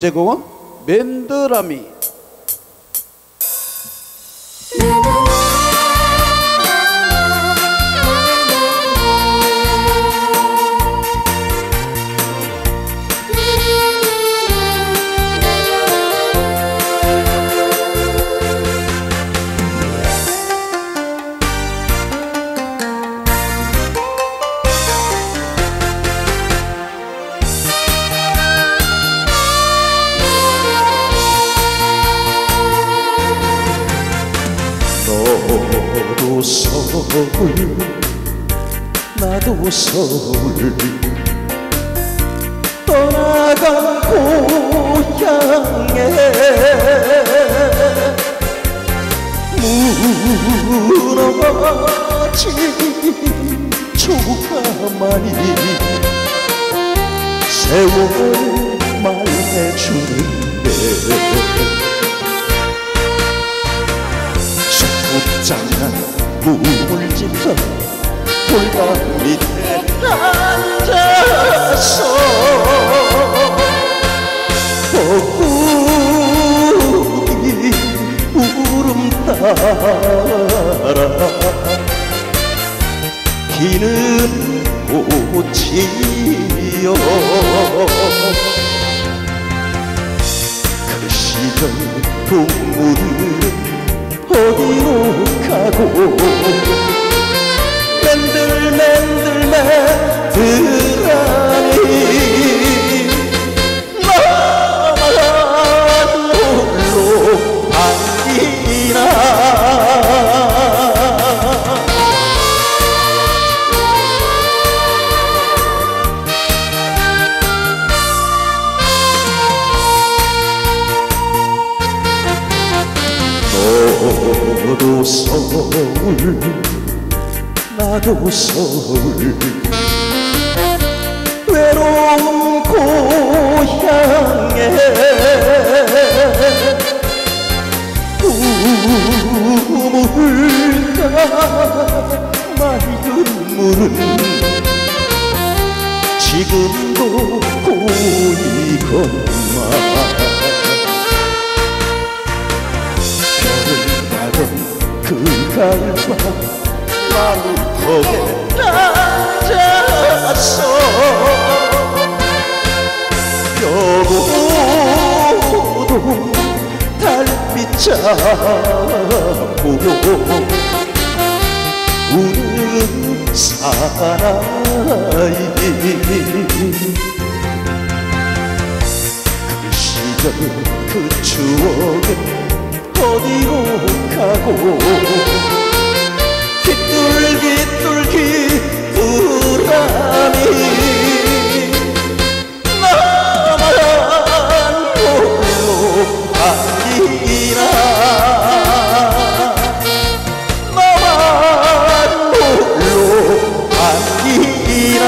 제곡은 맨드라미 너도 서울 나도 서울. 떠나간 고향에 무너진 조가만이 세월 말해주는데 물집어 돌담 밑에 앉아서 벚꽃이 울음 따라 피는 꽃이요 그 시절 동물은 어 너도 서울 나도 서울 외로운 고향에 우물가 맑은 물은 지금도 고이건만 가을밤 마루턱에 앉아서 여보도 달빛 잡고 우는 사나이 그 시절 그 추억은 어디로 가고 뚫기뚫기 불안이 나만 모두 아니나 나만 모두 아니나